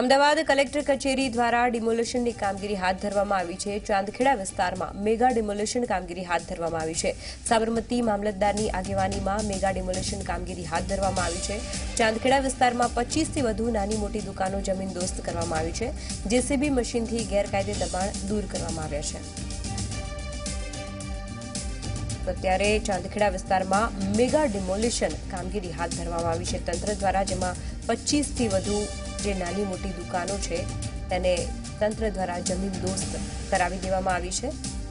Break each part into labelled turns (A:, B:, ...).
A: Ahmedabad collector કચેરી દ્વારા ડિમોલેશનની કામગીરી હાથ ધરવામાં આવી છે. ચાંદખેડા વિસ્તારમાં મેગા ડિમોલેશન કામગીરી હાથ ધરવામાં આવી છે. સાબરમતી મામલતદારની આગેવાનીમાં મેગા ડિમોલેશન કામગીરી હાથ ધરવામાં આવી છે. ચાંદખેડા વિસ્તારમાં પચીસથી વધુ નાની મોટી દુકાનો જમીનદોસ્ત કરવામાં આવી છે. જેસીબી મશીનથી ગેરકાયદે દબાણ દૂર કરવામાં આવ્યા છે. અત્યારે ચાંદખેડા વિસ્તારમાં મેગા ડિમોલિશન કામગીરી હાથ ધરવામાં આવી છે. તંત્ર દ્વારા જેમાં પચીસથી વધુ જે નાની મોટી દુકાનો છે, તેને તંત્ર દ્વારા જમીન દોસ્ત કરાવી દેવામાં આવી છે.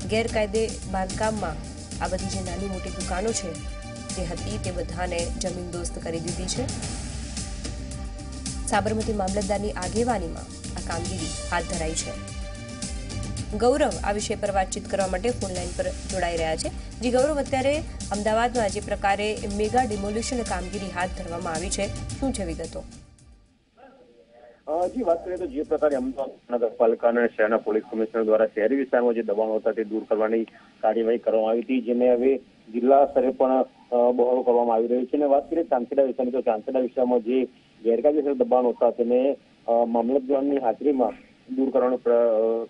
A: ગેરકાયદે બાંધકામમાં આ બધી જે નાની મોટી દુકાનો છે, જે હતી તે બધાને જમીન દોસ્ત કરી દીધી છે. સાબરમતી મામલતદારની આગેવાનીમાં આ કામગીરી હાથ ધરાઈ છે. ગૌરવ આ વિષય પર વાતચીત કરવા માટે ફોન લાઈન પર જોડાઈ રહ્યા છે. જી, ગૌરવ, અત્યારે અમદાવાદમાં જે પ્રકારે મેગા ડિમોલ્યુશન કામગીરી હાથ ધરવામાં આવી છે, શું છે વિગતો?
B: જી, વાત કરીએ તો જે પ્રકારે અમદાવાદ નગરપાલિકા અને શહેરના પોલીસ કમિશનર દ્વારા શહેરી વિસ્તારમાં જે દબાણો હતા તે દૂર કરવાની કાર્યવાહી કરવામાં આવી હતી, જેને હવે જિલ્લા સ્તરે પણ બહોળો કરવામાં આવી રહ્યો છે. અને વાત કરીએ ચાંદખેડા વિસ્તારની તો ચાંચેડા વિસ્તારમાં જે ગેરકાયદેસર દબાણો હતા તેને મામલતદારની હાજરીમાં દૂર કરવાની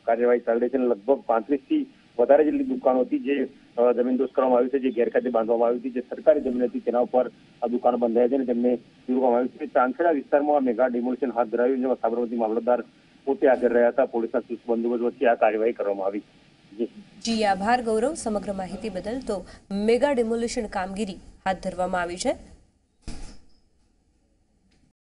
B: કાર્યવાહી ચાલી રહી છે અને લગભગ પાંત્રીસથી વધારે જેટલી દુકાનો હતી જે જમીન દોષ કરવામાં આવી છે, જે ગેરકાયદે બાંધવામાં આવી હતી, જે સરકારી જમીન હતી, તેના ઉપર આ દુકાનો બંધાઈ છે અને તેમને જોવામાં આવ્યું આવી છે ચાંદખેડા વિસ્તારમાં મેગા ડિમોલિશન હાથ ધરાયું જેમાં સાબરમતી મામલતદાર પોતે હાજર રહ્યા હતા. પોલીસના ચુસ્ત બંદોબસ્ત વચ્ચે આ કાર્યવાહી કરવામાં આવી.
A: જી. આભાર ગૌરવ સમગ્ર માહિતી બદલ. તો મેગા ડિમોલ્યુશન કામગીરી હાથ ધરવામાં આવી છે.